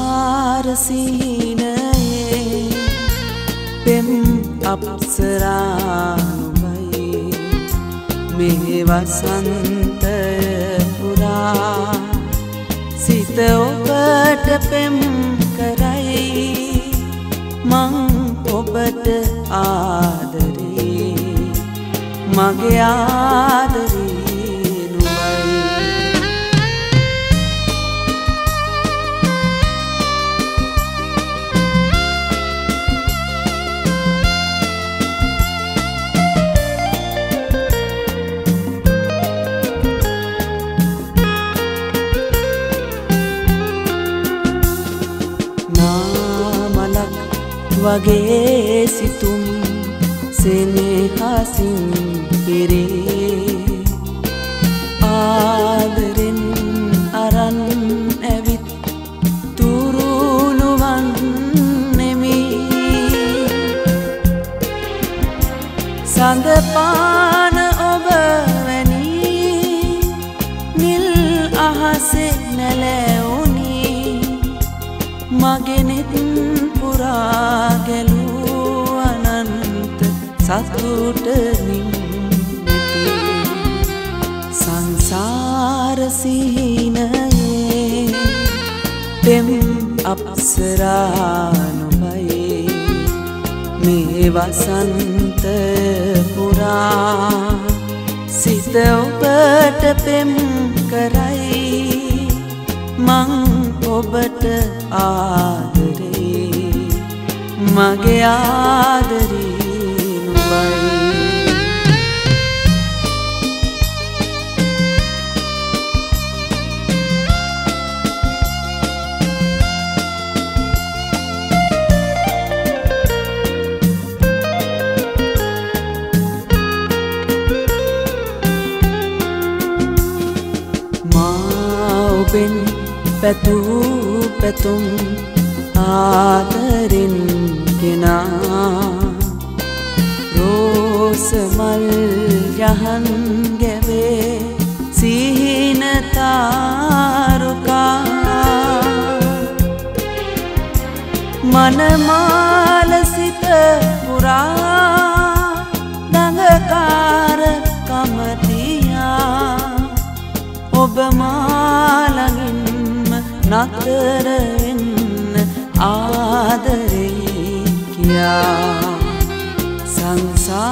සංසාරසීනයේ පෙම් අප්සරානුබයි මේ වසන්තය පුරා සිත ඔබට පෙම් කරයි. මං ඔබට ආදරේ. මගේ ආදරේ වගේ සිතුම් සෙනෙහසින් පිරේ. ආදරෙන් අරන් ඇවිත් තුරුළුවන් නෙමි. සඳපාන මගෙනෙත් පුරා ගැලූ අනන්ත සතුටනින් නැති සංසාරසිහිනයේ පෙම් අප්සරානුබයි මේ වසන්ත පුරා සිත ඔබට පෙම් කරයි මං ඔබට ආදරේ. මගේ ආදරී නුබයි මා ඔබෙන් පැtuu පැතුම් ආදරෙන් ගෙනා රෝසමල් යහන් ගැවේ සිහිනතාරුකා මනමාලසිත පුරා දඟකාර කමතියා. ඔබ මාළඟින්ම නතරවෙන්න ආදරේ කියා. සංසාරසිහිනයේ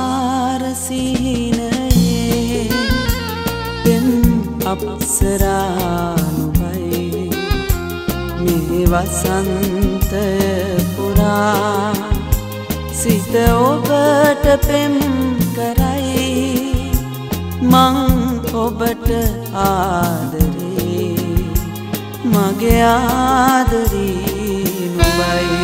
පෙම් අප්සරානුබයි මේ වසන්තය පුරා සිත ඔබට පෙම් කරයි. මං ඔබට ආදරේ මගේ ආදරී නුබයි